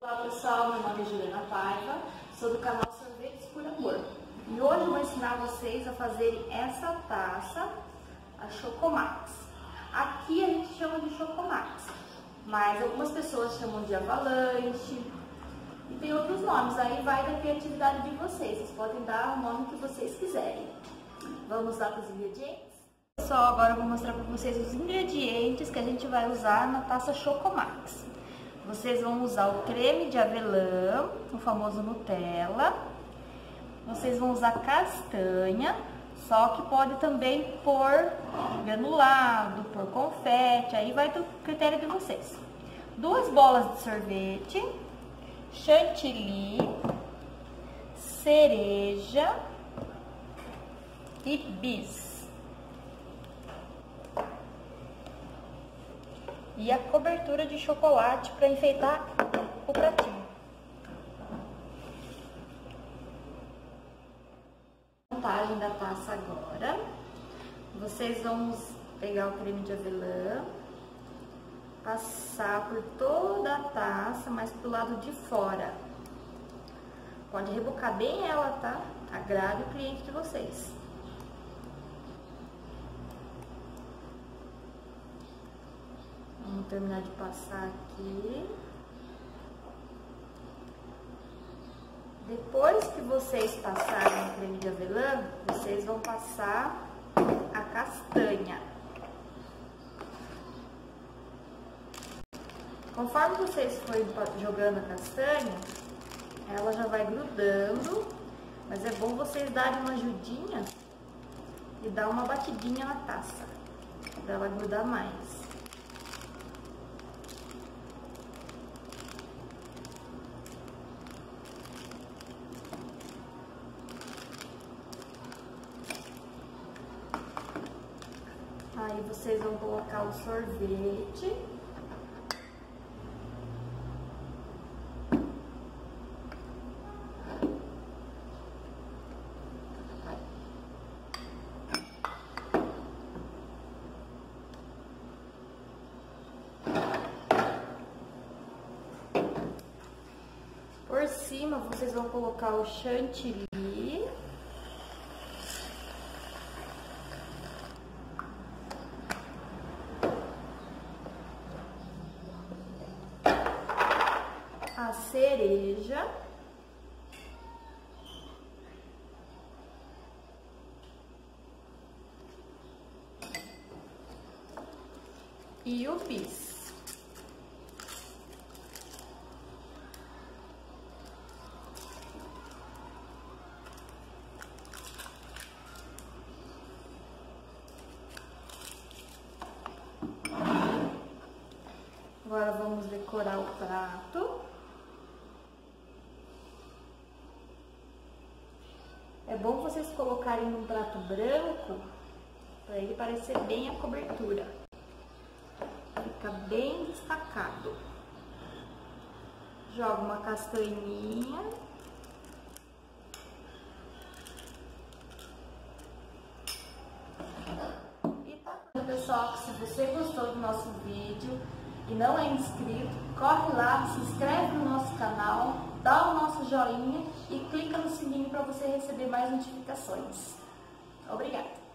Olá pessoal, meu nome é Juliana Paiva, sou do canal Sorvetes por Amor e hoje eu vou ensinar vocês a fazerem essa taça, a Chocomax. Aqui a gente chama de Chocomax, mas algumas pessoas chamam de Avalanche e tem outros nomes, aí vai da criatividade de vocês, vocês podem dar o nome que vocês quiserem. Vamos lá para os ingredientes? Pessoal, agora eu vou mostrar para vocês os ingredientes que a gente vai usar na taça Chocomax. Vocês vão usar o creme de avelã, o famoso Nutella. Vocês vão usar castanha, só que pode também pôr granulado, pôr confete, aí vai do critério de vocês. Duas bolas de sorvete, chantilly, cereja e bis. E a cobertura de chocolate para enfeitar o pratinho. Montagem da taça agora. Vocês vão pegar o creme de avelã, passar por toda a taça, mas pro lado de fora. Pode rebocar bem ela, tá? Agrade o cliente de vocês. Vamos terminar de passar aqui. Depois que vocês passarem o creme de avelã, vocês vão passar a castanha. Conforme vocês forem jogando a castanha, ela já vai grudando, mas é bom vocês darem uma ajudinha e dar uma batidinha na taça, para ela grudar mais. Aí vocês vão colocar o sorvete. Por cima, vocês vão colocar o chantilly. a cereja. E o bis. Agora vamos decorar o prato. É bom vocês colocarem num prato branco, para ele parecer bem a cobertura. Fica bem destacado. Joga uma castanhinha. E tá. Pessoal, se você gostou do nosso vídeo e não é inscrito, corre lá, se inscreve no nosso canal, joinha e clica no sininho para você receber mais notificações. Obrigada!